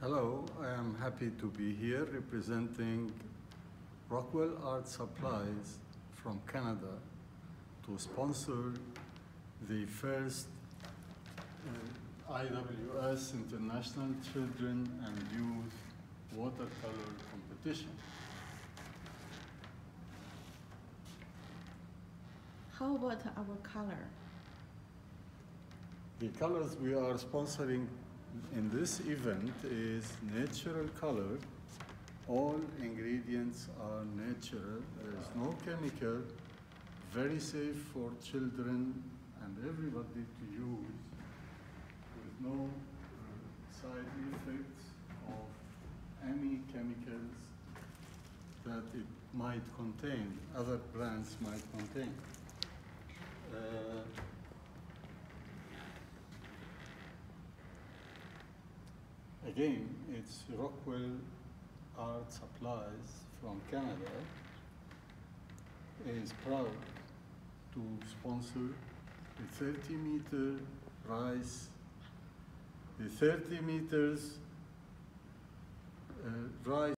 Hello, I am happy to be here representing Rockwell Art Supplies from Canada to sponsor the first uh, IWS International Children and Youth Watercolor Competition. How about our color? The colors we are sponsoring in this event is natural color. All ingredients are natural. There is no chemical. Very safe for children and everybody to use with no uh, side effects of any chemicals that it might contain, other brands might contain. Again, it's Rockwell Art Supplies from Canada is proud to sponsor the 30 meter rise, the 30 meters uh, rise